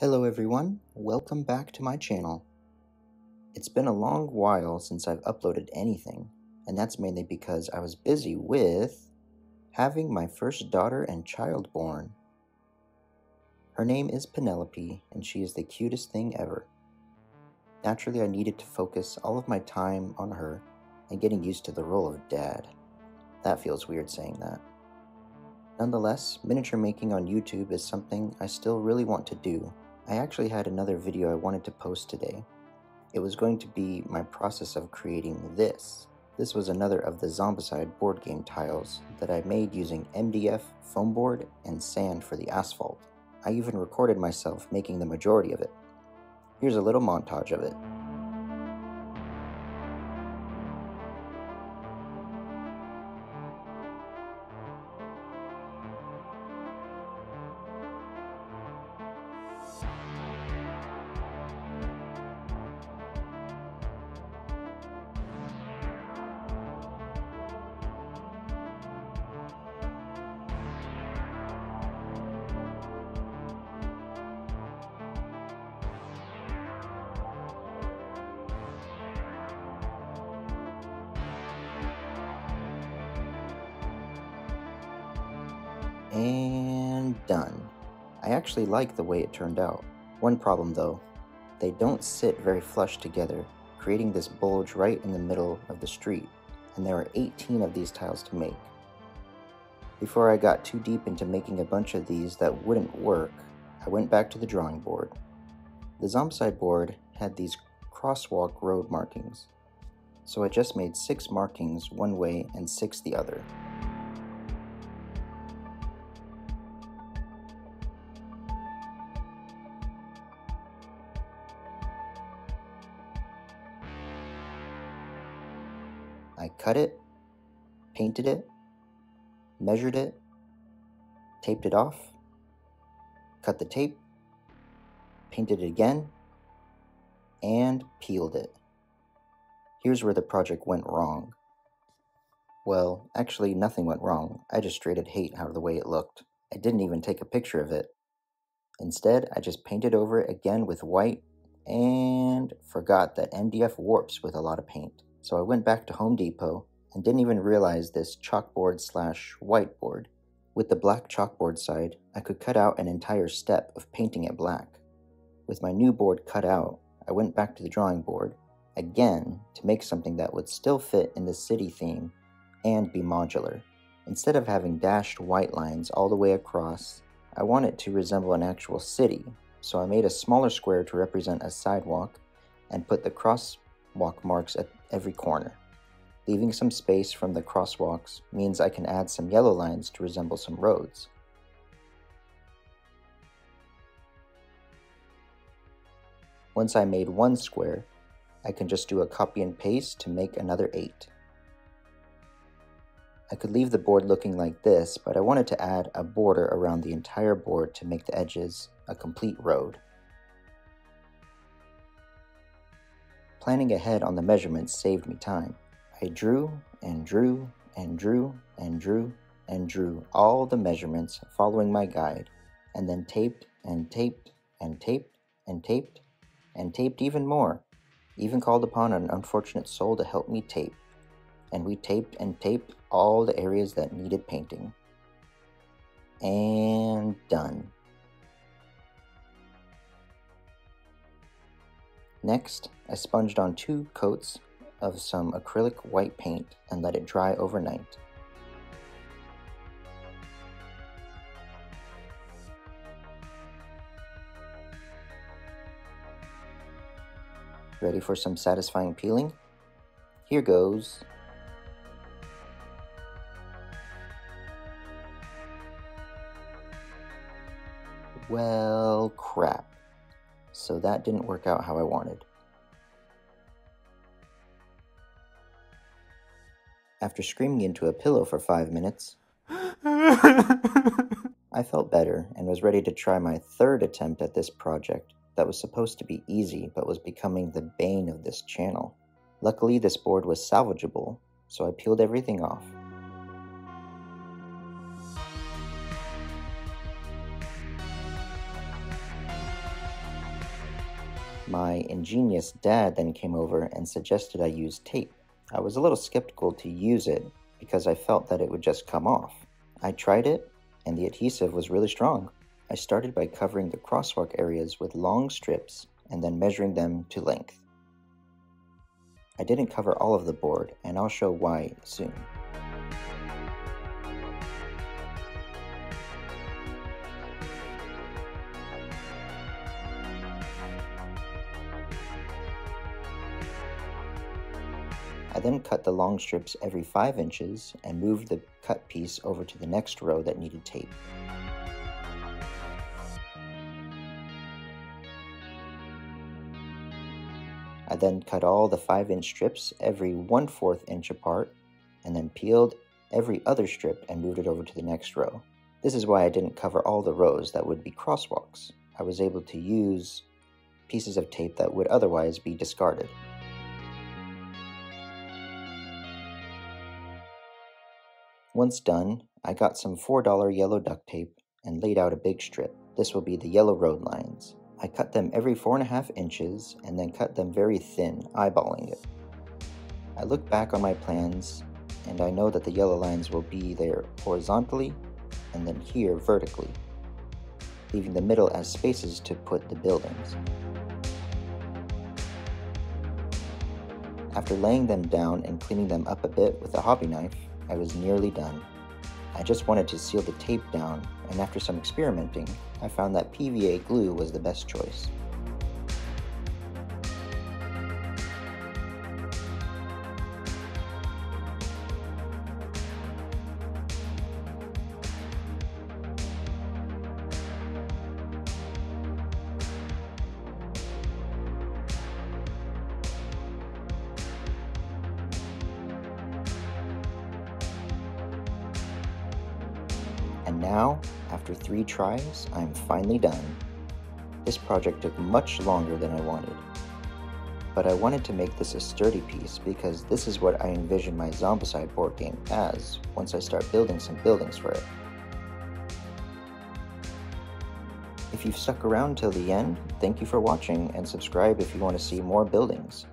Hello everyone, welcome back to my channel. It's been a long while since I've uploaded anything, and that's mainly because I was busy with having my first daughter and child born. Her name is Penelope, and she is the cutest thing ever. Naturally, I needed to focus all of my time on her and getting used to the role of dad. That feels weird saying that. Nonetheless, miniature making on YouTube is something I still really want to do. I actually had another video I wanted to post today. It was going to be my process of creating this. This was another of the Zombicide board game tiles that I made using MDF, foam board, and sand for the asphalt. I even recorded myself making the majority of it. Here's a little montage of it. And done. I actually like the way it turned out. One problem though, they don't sit very flush together, creating this bulge right in the middle of the street, and there are 18 of these tiles to make. Before I got too deep into making a bunch of these that wouldn't work, I went back to the drawing board. The Zombicide board had these crosswalk road markings, so I just made six markings one way and six the other. I cut it, painted it, measured it, taped it off, cut the tape, painted it again, and peeled it. Here's where the project went wrong. Well, actually, nothing went wrong. I just straight hate how the way it looked. I didn't even take a picture of it. Instead, I just painted over it again with white and forgot that MDF warps with a lot of paint. So I went back to Home Depot and didn't even realize this chalkboard slash whiteboard. With the black chalkboard side, I could cut out an entire step of painting it black. With my new board cut out, I went back to the drawing board, again, to make something that would still fit in the city theme and be modular. Instead of having dashed white lines all the way across, I want it to resemble an actual city, so I made a smaller square to represent a sidewalk and put the crosswalk marks at every corner. Leaving some space from the crosswalks means I can add some yellow lines to resemble some roads. Once I made one square, I can just do a copy and paste to make another 8. I could leave the board looking like this, but I wanted to add a border around the entire board to make the edges a complete road. Planning ahead on the measurements saved me time. I drew and drew and drew and drew and drew all the measurements following my guide, and then taped and taped and taped and taped and taped even more. Even called upon an unfortunate soul to help me tape, and we taped and taped all the areas that needed painting. And done. Next, I sponged on two coats of some acrylic white paint and let it dry overnight. Ready for some satisfying peeling? Here goes. Well, crap so that didn't work out how I wanted. After screaming into a pillow for five minutes, I felt better and was ready to try my third attempt at this project that was supposed to be easy but was becoming the bane of this channel. Luckily, this board was salvageable, so I peeled everything off. My ingenious dad then came over and suggested I use tape. I was a little skeptical to use it because I felt that it would just come off. I tried it, and the adhesive was really strong. I started by covering the crosswalk areas with long strips and then measuring them to length. I didn't cover all of the board, and I'll show why soon. I then cut the long strips every 5 inches and moved the cut piece over to the next row that needed tape. I then cut all the 5 inch strips every 1 4th inch apart and then peeled every other strip and moved it over to the next row. This is why I didn't cover all the rows that would be crosswalks. I was able to use pieces of tape that would otherwise be discarded. Once done, I got some $4 yellow duct tape and laid out a big strip. This will be the yellow road lines. I cut them every four and a half inches and then cut them very thin, eyeballing it. I look back on my plans and I know that the yellow lines will be there horizontally and then here vertically, leaving the middle as spaces to put the buildings. After laying them down and cleaning them up a bit with a hobby knife, I was nearly done. I just wanted to seal the tape down, and after some experimenting, I found that PVA glue was the best choice. And now, after three tries, I'm finally done. This project took much longer than I wanted. But I wanted to make this a sturdy piece because this is what I envision my Zombicide board game as once I start building some buildings for it. If you've stuck around till the end, thank you for watching and subscribe if you want to see more buildings.